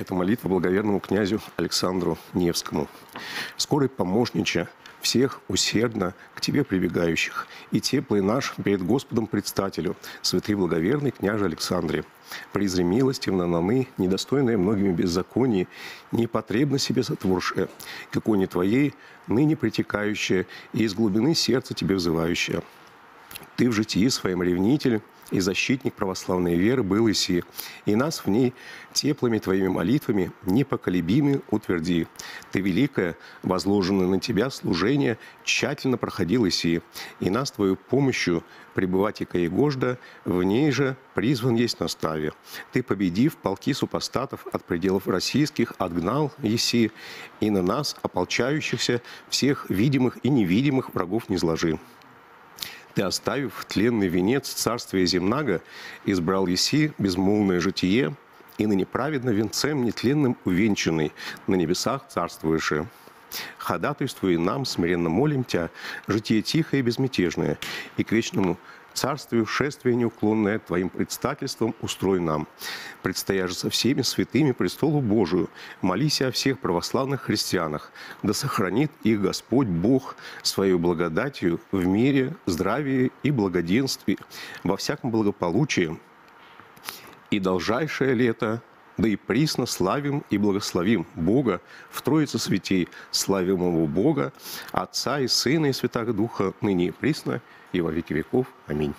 Это молитва благоверному князю Александру Невскому. Скорый помощнича всех усердно к Тебе прибегающих, и теплый наш перед Господом предстателю, святый благоверный княже Александре. Призри милостивно на мы, недостойные многими беззаконий, непотребно себе сотворшее, к иконе Твоей, ныне притекающая и из глубины сердца Тебе взывающая. Ты в житии своем ревнитель, и защитник православной веры был Иси, и нас в ней теплыми Твоими молитвами непоколебимы утверди. Ты великое, возложенное на Тебя служение, тщательно проходил Иси, и нас Твою помощью пребывать и каегожда, в ней же призван есть наставе. Ты, победив полки супостатов от пределов российских, отгнал Еси, и на нас, ополчающихся, всех видимых и невидимых врагов не зложи. Ты, оставив тленный венец царствия земнага, избрал еси безмолвное житие, и на неправедно венцем нетленным увенчанный, на небесах царствуешь. Ходатайствуй нам, смиренно молим Тебя, житие тихое и безмятежное, и к вечному царствию шествие неуклонное Твоим предстательством устрой нам. Предстоя со всеми святыми престолу Божию, молись о всех православных христианах, да сохранит их Господь Бог свою благодатью в мире, здравии и благоденствии, во всяком благополучии. И должайшее лето да и присно славим и благословим Бога в Троице Святей, славимого Бога, Отца и Сына и Святого Духа, ныне и присно, и во веки веков. Аминь.